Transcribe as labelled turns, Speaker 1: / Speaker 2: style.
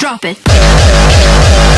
Speaker 1: Drop it.